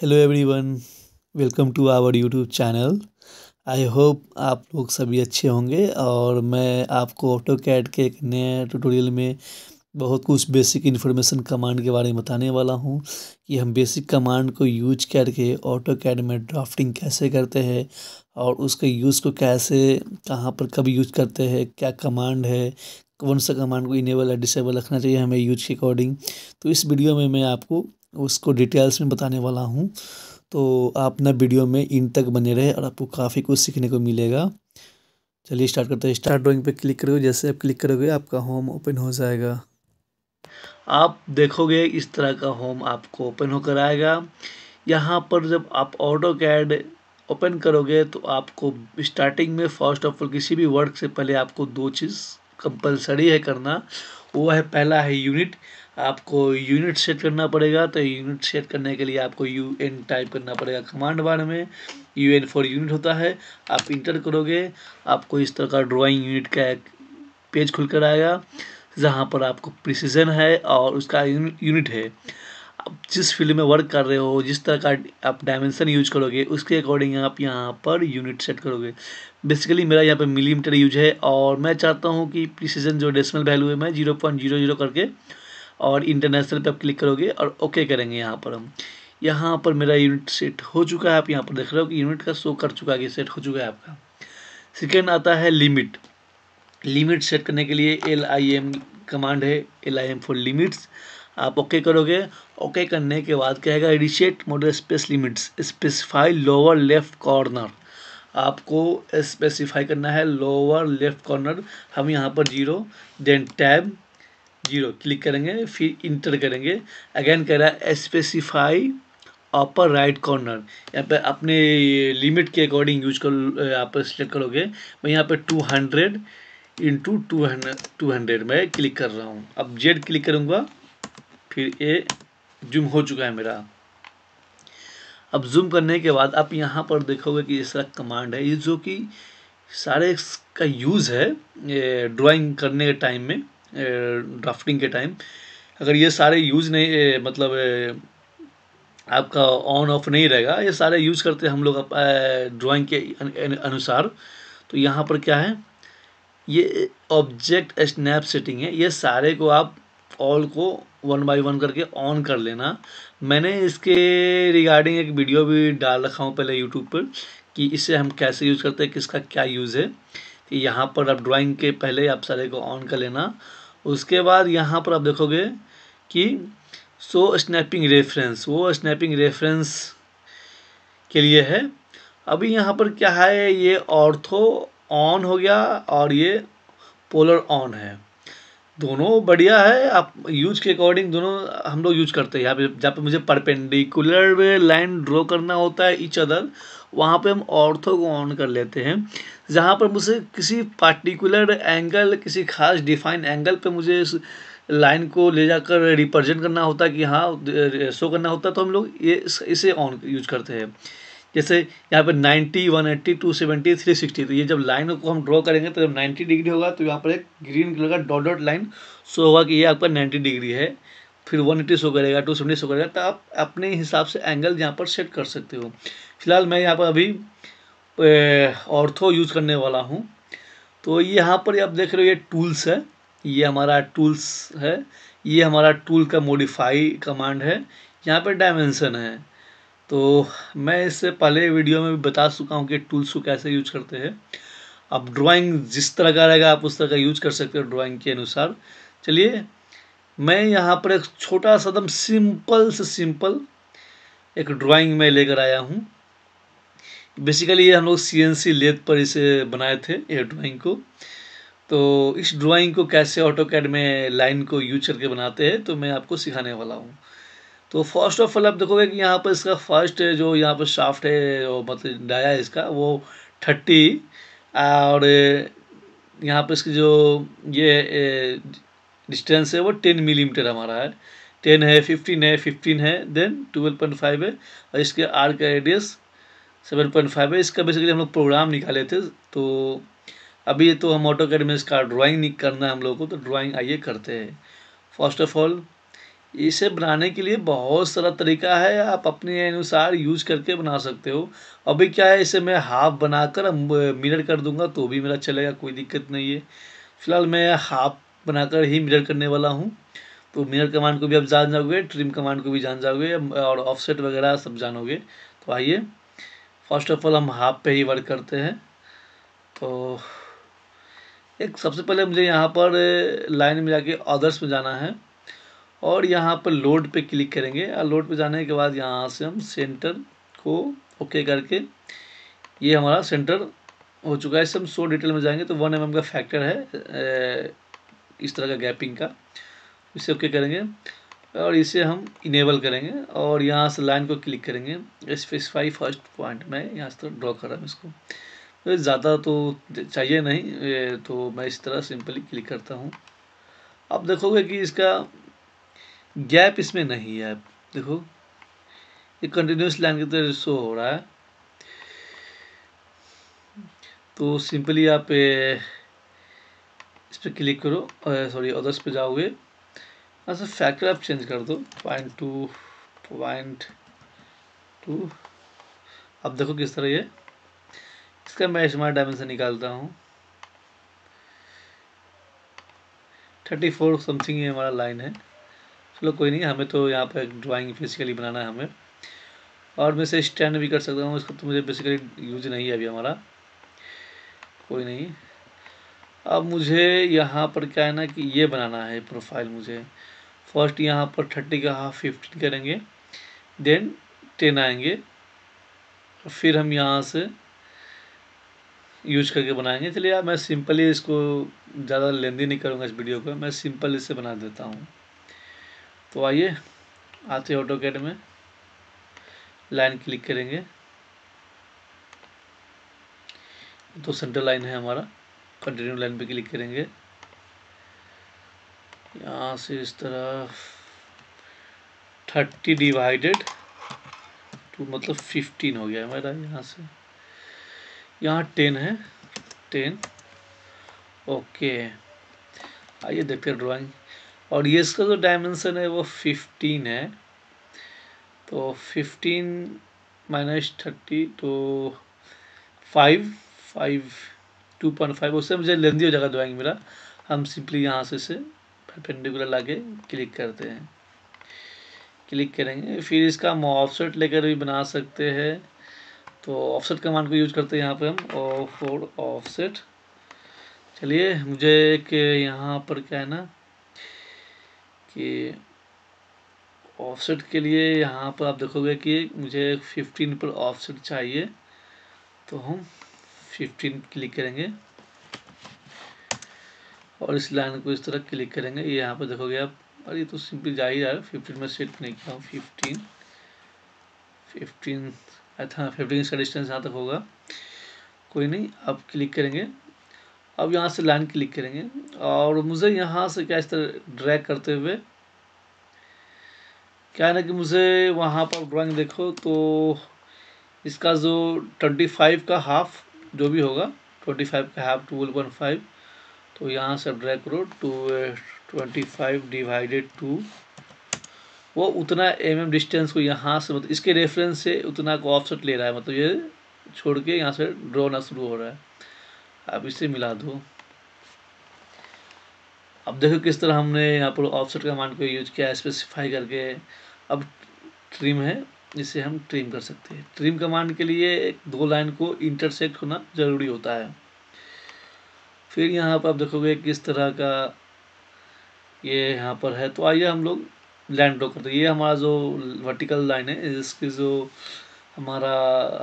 Hello everyone welcome to our YouTube channel I hope आप लोग सभी अच्छे होंगे और मैं आपको ऑटो कैड के एक नए ट्यूटोरियल में बहुत कुछ बेसिक इन्फॉर्मेशन कमांड के बारे में बताने वाला हूँ कि हम बेसिक कमांड को यूज़ करके ऑटो कैड में ड्राफ्टिंग कैसे करते हैं और उसके यूज़ को कैसे, कहाँ पर कब यूज़ करते हैं, क्या कमांड है, कौन सा कमांड को इनेबल या डिसेबल रखना चाहिए हमें यूज़ के अकॉर्डिंग तो इस वीडियो में मैं आपको उसको डिटेल्स में बताने वाला हूँ। तो आप ना वीडियो में इन तक बने रहे और आपको काफ़ी कुछ सीखने को मिलेगा। चलिए स्टार्ट करते हैं। स्टार्ट ड्राइंग पे क्लिक करोगे। जैसे आप क्लिक करोगे, आपका होम ओपन हो जाएगा। आप देखोगे इस तरह का होम आपको ओपन होकर आएगा। यहाँ पर जब आप ऑटो कैड ओपन करोगे तो आपको स्टार्टिंग में फ़र्स्ट ऑफ़ ऑल किसी भी वर्क से पहले आपको दो चीज़ कंपलसरी है करना। वो है, पहला है यूनिट आपको यूनिट सेट करना पड़ेगा तो यूनिट सेट करने के लिए आपको यू एन टाइप करना पड़ेगा कमांड बार में। यू एन फॉर यूनिट होता है, आप इंटर करोगे, आपको इस तरह का ड्राइंग यूनिट का एक पेज खुल कर आएगा, जहाँ पर आपको प्रिसीजन है और उसका यूनिट है। आप जिस फ़ील्ड में वर्क कर रहे हो, जिस तरह का आप डायमेंशन यूज़ करोगे, उसके अकॉर्डिंग आप यहाँ पर यूनिट सेट करोगे। बेसिकली मेरा यहाँ पे मिलीमीटर यूज़ है और मैं चाहता हूँ कि प्रिसीजन जो डेसिमल वैल्यू है, मैं ज़ीरो पॉइंट ज़ीरो ज़ीरो करके और इंटरनेशनल पे आप क्लिक करोगे और ओके करेंगे यहाँ पर हम। यहाँ पर मेरा यूनिट सेट हो चुका है, आप यहाँ पर देख रहे हो कि यूनिट का शो कर चुका है सेट हो चुका है आपका। सेकेंड आता है लिमिट लिमिट सेट करने के लिए एल आई एम कमांड है L I M for limits आप ओके करोगे। ओके करने के बाद है reset model space limits specify lower left corner आपको स्पेसिफाई करना है लोअर लेफ़्ट कॉर्नर हम यहाँ पर zero then tab zero, click करेंगे, फिर इंटर करेंगे। अगेन कह रहा है स्पेसिफाई अपर राइट कॉर्नर यहाँ पे अपने लिमिट के अकॉर्डिंग यूज़ कर आप सिलेक्ट करोगे। मैं यहाँ पे two hundred into two two hundred में क्लिक कर रहा हूँ। अब जेड क्लिक करूँगा, फिर ए जूम हो चुका है मेरा। अब जूम करने के बाद आप यहाँ पर देखोगे कि इस तरह कमांड है। ये जो कि सारे का यूज़ है ड्राइंग करने के टाइम में ड्राफ्टिंग के टाइम अगर ये सारे यूज़ नहीं मतलब आपका ऑन ऑफ़ नहीं रहेगा, ये सारे यूज़ करते हैं हम लोग ड्राइंग के अनुसार। तो यहाँ पर क्या है? ये ऑब्जेक्ट स्नैप सेटिंग है। ये सारे को आप ऑल को वन बाय वन करके ऑन कर लेना। मैंने इसके रिगार्डिंग एक वीडियो भी डाल रखा हूँ पहले यूट्यूब पर, कि इसे हम कैसे यूज़ करते हैं, किसका क्या यूज़ है। कि यहाँ पर आप ड्राइंग के पहले आप सारे को ऑन कर लेना। उसके बाद यहाँ पर आप देखोगे कि सो स्नैपिंग रेफरेंस वो स्नैपिंग रेफरेंस के लिए है। अभी यहाँ पर क्या है, ये ऑर्थो ऑन हो गया और ये पोलर ऑन है। दोनों बढ़िया है, आप यूज़ के अकॉर्डिंग दोनों हम लोग यूज़ करते हैं। यहाँ पे जहाँ पे मुझे परपेंडिकुलर लाइन ड्रॉ करना होता है इच अदर वहाँ पे हम ऑर्थो को ऑन कर लेते हैं। जहाँ पर मुझे किसी पार्टिकुलर एंगल किसी खास डिफाइन एंगल पे मुझे इस लाइन को ले जाकर रिप्रेजेंट करना होता है कि हाँ शो करना होता है तो हम लोग ये इसे ऑन यूज़ करते हैं। जैसे यहाँ पे 90, 180, 270, 360 तो ये जब लाइन को हम ड्रॉ करेंगे तो जब 90 डिग्री होगा तो यहाँ पर एक ग्रीन कलर का डॉट डॉट लाइन शो होगा कि ये आपका 90 डिग्री है। फिर 180 शो करेगा 270 शो करेगा तो आप अपने हिसाब से एंगल यहाँ पर सेट कर सकते हो। फ़िलहाल मैं यहाँ पर अभी ऑर्थो यूज़ करने वाला हूँ। तो यहाँ पर आप देख रहे हो ये टूल्स है, ये हमारा टूल्स है, ये हमारा टूल का मॉडिफाई कमांड है, यहाँ पर डायमेंशन है। तो मैं इससे पहले वीडियो में भी बता चुका हूँ कि टूल्स को कैसे यूज़ करते हैं। अब ड्राइंग जिस तरह का रहेगा, आप उस तरह का यूज़ कर सकते हो ड्राइंग के अनुसार। चलिए मैं यहाँ पर एक छोटा सा दम सिंपल से सिंपल एक ड्राइंग में लेकर आया हूँ। बेसिकली ये हम लोग सी एन सी लेद पर इसे बनाए थे, ये ड्राइंग को। तो इस ड्राइंग को कैसे ऑटो कैड में लाइन को यूज़ करके बनाते हैं तो मैं आपको सिखाने वाला हूँ। तो फ़र्स्ट ऑफ़ ऑल आप देखोगे कि यहाँ पर इसका फ़र्स्ट जो यहाँ पर शाफ्ट है जो मतलब डाया है इसका, वो थर्टी और यहाँ पर इसकी जो ये डिस्टेंस है वो टेन मिलीमीटर हमारा है। टेन है, फिफ्टीन है फिफ्टीन है देन ट्वेल्व पॉइंट फाइव है और इसके आर का रेडियस सेवन पॉइंट फाइव है। इसका बेसिकली हम लोग प्रोग्राम निकाले थे तो अभी तो हम ऑटो कैड में इसका ड्राइंग करना है हम लोग को तो ड्राइंग आइए करते हैं। फ़र्स्ट ऑफ़ ऑल इसे बनाने के लिए बहुत सारा तरीका है, आप अपने अनुसार यूज़ करके बना सकते हो। अभी क्या है, इसे मैं हाफ़ बनाकर मिरर कर दूँगा तो भी मेरा चलेगा, कोई दिक्कत नहीं है। फ़िलहाल मैं हाफ़ बनाकर ही मिरर करने वाला हूँ। तो मिरर कमांड को भी आप जान जाओगे ट्रिम कमांड को भी जान जाओगे, और ऑफसेट वगैरह सब जानोगे। तो आइए फ़र्स्ट ऑफ़ ऑल हम हाफ़ पे ही वर्क करते हैं। तो एक सबसे पहले मुझे यहाँ पर लाइन में जाके अदर्स में जाना है, और यहाँ पर लोड पे क्लिक करेंगे। और लोड पे जाने के बाद यहाँ से हम सेंटर को ओके करके, ये हमारा सेंटर हो चुका है। इससे हम सो डिटेल में जाएँगे तो वन एम का फैक्टर है इस तरह का गैपिंग का। इसे ओके करेंगे और इसे हम इनेबल करेंगे और यहाँ से लाइन को क्लिक करेंगे। स्पेसिफाई फ़र्स्ट पॉइंट मैं यहाँ से ड्रॉ कर रहा हूँ इसको। तो ज़्यादा तो चाहिए नहीं तो मैं इस तरह सिंपली क्लिक करता हूँ। अब देखोगे कि इसका गैप इसमें नहीं है। देखो, ये कंटिन्यूस लाइन की तरह शो हो रहा है। तो सिंपली आप पर क्लिक करो सॉरी अदर्स पे जाओगे। अच्छा फैक्टर आप चेंज कर दो पॉइंट टू पॉइंट टू अब देखो किस तरह ये। इसका मैं स्मार्ट डायमेंशन निकालता हूँ। थर्टी फोर समथिंग ये हमारा लाइन है। चलो कोई नहीं, हमें तो यहाँ पर ड्राइंग फिजिकली बनाना है हमें। और मैं इसे स्टैंड भी कर सकता हूँ, इसको तो मुझे बेसिकली यूज़ नहीं है अभी हमारा। कोई नहीं। अब मुझे यहाँ पर क्या है ना कि ये बनाना है प्रोफ़ाइल मुझे। फ़र्स्ट यहाँ पर थर्टी का हाफ़ फिफ्टीन करेंगे देन टेन आएँगे, फिर हम यहाँ से यूज़ करके बनाएँगे। चलिए यार, मैं सिंपली इसको ज़्यादा लेंदी नहीं करूँगा इस वीडियो को, मैं सिंपल इसे बना देता हूँ। तो आइए, आते ऑटो कैड में। लाइन क्लिक करेंगे। तो सेंटर लाइन है हमारा। कंटिन्यू लाइन पे क्लिक करेंगे। यहाँ से इस तरह थर्टी डिवाइडेड टू मतलब फिफ्टीन हो गया मेरा यहाँ से। यहाँ टेन है टेन ओके आइए देखते हैं ड्राइंग और ये इसका जो डायमेंशन है वो फिफ्टीन है। तो फिफ्टीन माइनस थर्टी तो five five two point five उससे मुझे लेंदी हो जाएगा ड्राइंग मेरा। हम सिंपली यहाँ से से परपेंडिकुलर लाके क्लिक करते हैं। क्लिक करेंगे। फिर इसका हम ऑफसेट लेकर भी बना सकते हैं। तो ऑफसेट कमांड को यूज़ करते हैं यहाँ पे हम, और फोर ऑफसेट चलिए, मुझे एक यहाँ पर क्या है ना, कि ऑफसेट के लिए यहाँ पर आप देखोगे कि मुझे फिफ्टीन पर ऑफसेट चाहिए। तो हम फिफ्टीन क्लिक करेंगे। और इस लाइन को इस तरह क्लिक करेंगे। ये यहाँ पर देखोगे आप और ये तो सिंपल जा ही रहा है। फिफ्टीन में सेट नहीं किया हूँ। फिफ्टीन फिफ्टीन अच्छा फिफ्टीन का डिस्टेंस यहाँ तक होगा। कोई नहीं, आप क्लिक करेंगे। अब यहाँ से लाइन क्लिक करेंगे। और मुझे यहाँ से क्या इस तरह ड्रैग करते हुए, क्या है ना कि मुझे वहाँ पर ड्राइंग देखो तो इसका जो ट्वेंटी फाइव का हाफ़ जो भी होगा ट्वेंटी फाइव का हाफ़ टू वन फाइव तो यहाँ से ड्रैग करो two twenty five divided two वो उतना एम एम डिस्टेंस को यहाँ से मतलब इसके रेफरेंस से उतना को ऑफसेट ले रहा है मतलब ये छोड़ के यहाँ से ड्रॉ होना शुरू हो रहा है। अब इसे मिला दो। अब देखो किस तरह हमने यहाँ पर ऑफसेट कमांड को यूज़ किया स्पेसिफाई करके। अब ट्रिम है जिसे हम ट्रिम कर सकते हैं। ट्रिम कमांड के लिए एक दो लाइन को इंटरसेक्ट होना ज़रूरी होता है। फिर यहाँ पर आप देखोगे किस तरह का ये यहाँ पर है। तो आइए हम लोग लाइन ड्रॉ करते हैं। ये हमारा जो वर्टिकल लाइन है, इसकी जो हमारा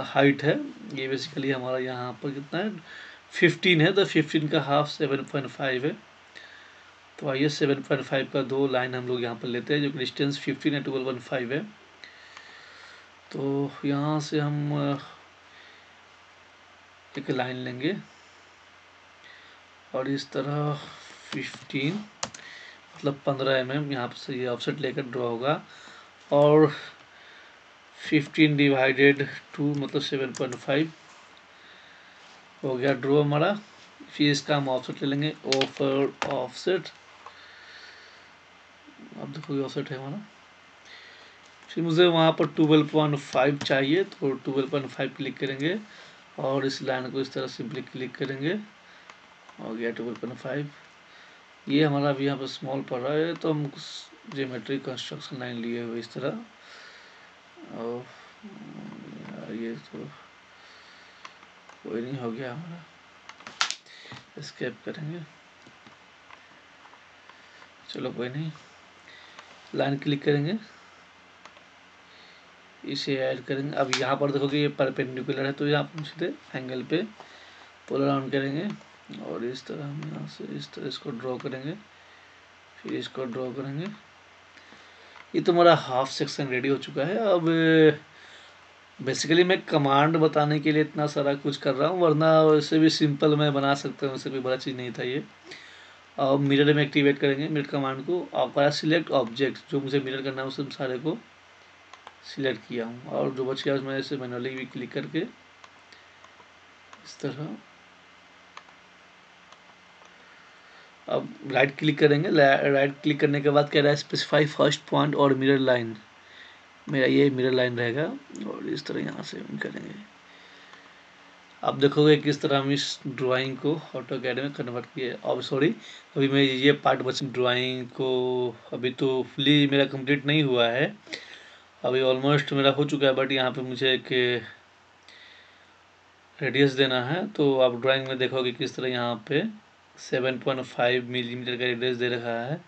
हाइट है, ये बेसिकली हमारा यहाँ पर कितना है? फिफ्टीन है। तो फिफ्टीन का हाफ़ सेवन पॉइंट फाइव है। तो आइए सेवन पॉइंट फाइव का दो लाइन हम लोग यहाँ पर लेते हैं, जो डिस्टेंस फिफ्टीन है ट्वेल्व वन फाइव है। तो यहाँ से हम एक लाइन लेंगे। और इस तरह फिफ्टीन मतलब पंद्रह एम एम यहाँ से ये ऑफसेट लेकर ड्रॉ होगा। और फिफ्टीन डिवाइडेड टू मतलब सेवन पॉइंट फाइव हो गया ड्रॉ हमारा। फिर इसका हम ऑफसेट ले लेंगे। ऑफ़र ऑफसेट अब देखो ऑफसेट है हमारा। फिर मुझे वहाँ पर ट्वेल्व पॉइंट फाइव चाहिए तो ट्वेल्व पॉइंट फाइव क्लिक करेंगे और इस लाइन को इस तरह सिंपली क्लिक करेंगे हो गया ट्वेल्व पॉइंट फाइव। ये हमारा अभी यहाँ पर स्मॉल पड़ रहा है तो हम जियोमेट्री कंस्ट्रक्शन लाइन लिए हुए इस तरह। और ये तो कोई नहीं, हो गया हमारा। स्केप करेंगे। चलो कोई नहीं। लाइन क्लिक करेंगे। इसे ऐड करेंगे। अब यहाँ पर देखोगे ये परपेंडिकुलर है तो यहाँ सीधे एंगल पे पोलर ऑन करेंगे और इस तरह हम यहाँ से इस तरह इसको ड्रॉ करेंगे, फिर इसको ड्रॉ करेंगे। ये तो हाफ़ सेक्शन रेडी हो चुका है। अब बेसिकली मैं कमांड बताने के लिए इतना सारा कुछ कर रहा हूँ, वरना वैसे भी सिंपल मैं बना सकता हूँ वैसे भी बड़ा चीज़ नहीं था ये। और मिरर में एक्टिवेट करेंगे मिरर कमांड को। आपका सिलेक्ट ऑब्जेक्ट जो मुझे मिरर करना है, उस सारे को सिलेक्ट किया हूँ। और जो बच गया उसमें ऐसे मैनुअली भी क्लिक करके इस तरह। अब राइट क्लिक करेंगे। राइट क्लिक करने के बाद कह रहा है स्पेसिफाई फ़र्स्ट पॉइंट और मिरर लाइन मेरा ये मिरर लाइन रहेगा और इस तरह यहाँ से हम करेंगे। आप देखोगे किस तरह हम इस ड्राइंग को ऑटो कैड में कन्वर्ट किए। अब सॉरी अभी मैं ये पार्ट बच ड्राइंग को अभी तो फुली मेरा कंप्लीट नहीं हुआ है। अभी ऑलमोस्ट मेरा हो चुका है बट यहाँ पे मुझे एक रेडियस देना है तो आप ड्राइंग में देखोगे किस तरह यहाँ पे 7.5 मिलीमीटर का रेडियस दे रखा है।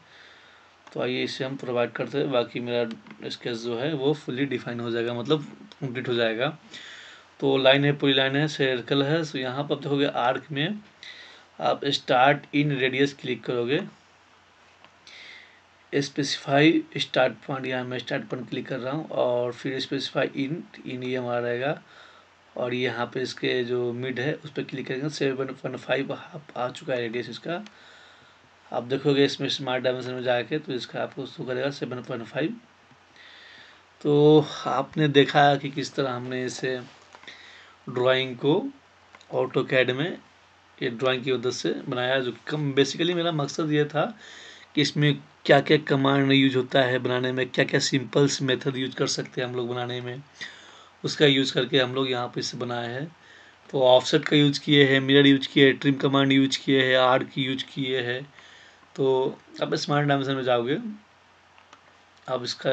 तो आइए इसे हम प्रोवाइड करते हैं, बाकी मेरा स्केच जो है वो फुली डिफाइन हो जाएगा मतलब कंप्लीट हो जाएगा। तो लाइन है, पूरी लाइन है सर्कल है तो यहाँ पर आप देखोगे आर्क में आप स्टार्ट इन रेडियस क्लिक करोगे। स्पेसिफाई स्टार्ट पॉइंट यहाँ मैं स्टार्ट पॉइंट क्लिक कर रहा हूँ और फिर स्पेसिफाई इन इन ये हमारा रहेगा। और यहाँ पे इसके जो मिड है, उस पर क्लिक करेंगे। सेवन पॉइंट फाइव आ चुका है रेडियस इसका। आप देखोगे इसमें स्मार्ट डायमेंशन में जाके तो इसका आपको शो करेगा सेवन पॉइंट फाइव तो आपने देखा कि किस तरह हमने इसे ड्राइंग को ऑटो कैड में, ये ड्राइंग की मदद से बनाया, जो कम बेसिकली मेरा मकसद ये था कि इसमें क्या क्या कमांड यूज़ होता है बनाने में क्या क्या सिंपल्स मेथड यूज़ कर सकते हैं हम लोग बनाने में। उसका यूज़ करके हम लोग यहाँ पे इसे बनाए हैं। तो ऑफसेट का यूज़ किए हैं मिरर यूज़ किए हैं ट्रिम कमांड यूज़ किए हैं आर्ट की यूज़ किए हैं। तो अब स्मार्ट डायमेंशन में जाओगे अब इसका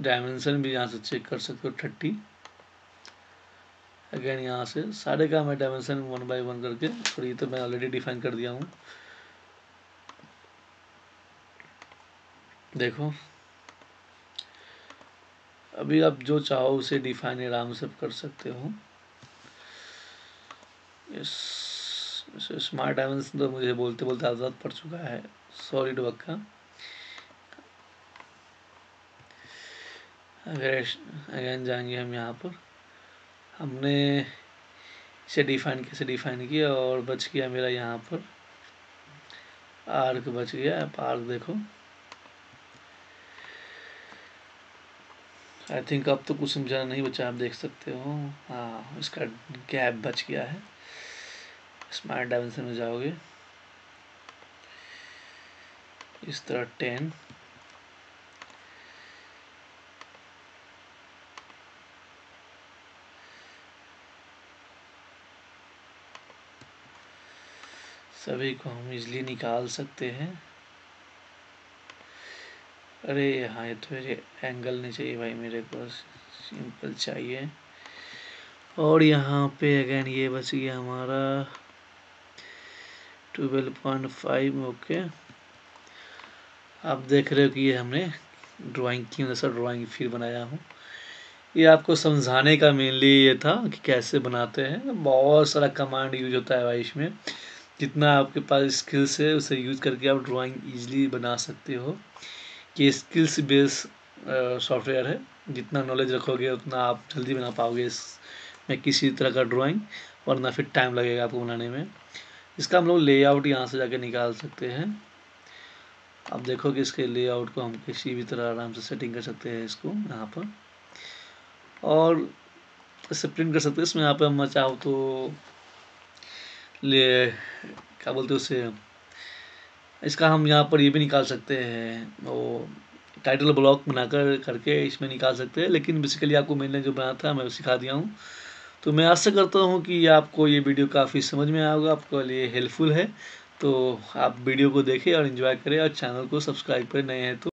डायमेंशन भी यहाँ से चेक कर सकते हो थर्टी अगेन यहाँ से सारे का मैं डायमेंशन वन बाई वन करके, और ये तो मैं ऑलरेडी डिफाइन कर दिया हूँ। देखो। अभी आप जो चाहो उसे डिफाइन आराम से कर सकते हो। इस स्मार्ट डायमेंशन तो मुझे बोलते बोलते आज़ाद पड़ चुका है। सॉरी टू का अगर अगेन जाएँगे हम यहाँ पर। हमने इसे डिफाइन कैसे डिफाइन किया और बच गया मेरा यहाँ पर। आर्क बच गया, आप आर्क देखो। आई थिंक अब तो कुछ समझाना नहीं बचा, आप देख सकते हो। हाँ इसका गैप बच गया है। स्मार्ट डायमेंशन में जाओगे। इस तरह टेन सभी को हम इजली निकाल सकते हैं। अरे हाँ ये तो ये एंगल नहीं चाहिए भाई, मेरे को सिंपल चाहिए। और यहाँ पे अगेन ये बच गया हमारा ट्वेल्व पॉइंट फाइव ओके आप देख रहे हो कि ये हमने ड्राइंग की वजह से ड्राइंग फिर बनाया हूँ। ये आपको समझाने का मेनली ये था कि कैसे बनाते हैं। बहुत सारा कमांड यूज़ होता है भाई इसमें। जितना आपके पास स्किल्स है, उसे यूज़ करके आप ड्राइंग इजीली बना सकते हो। कि स्किल्स बेस सॉफ्टवेयर है। जितना नॉलेज रखोगे, उतना आप जल्दी बना पाओगे इस में किसी तरह का ड्राइंग वरना फिर टाइम लगेगा आपको बनाने में। इसका हम लोग लेआउट यहाँ से जाके निकाल सकते हैं। आप देखो कि इसके लेआउट को हम किसी भी तरह आराम से सेटिंग कर सकते हैं इसको यहाँ पर। और इसे प्रिंट कर सकते हैं। इसमें यहाँ पर हम चाहो तो ले, क्या बोलते हैं उसे? इसका हम यहाँ पर ये भी निकाल सकते हैं, वो टाइटल ब्लॉक बनाकर करके इसमें निकाल सकते हैं, लेकिन बेसिकली आपको मैंने जो बनाया था मैं सिखा दिया हूँ। तो मैं आशा करता हूँ कि आपको ये वीडियो काफ़ी समझ में आएगा आपके लिए हेल्पफुल है। तो आप वीडियो को देखें और इन्जॉय करें और चैनल को सब्सक्राइब करें, नए हैं तो।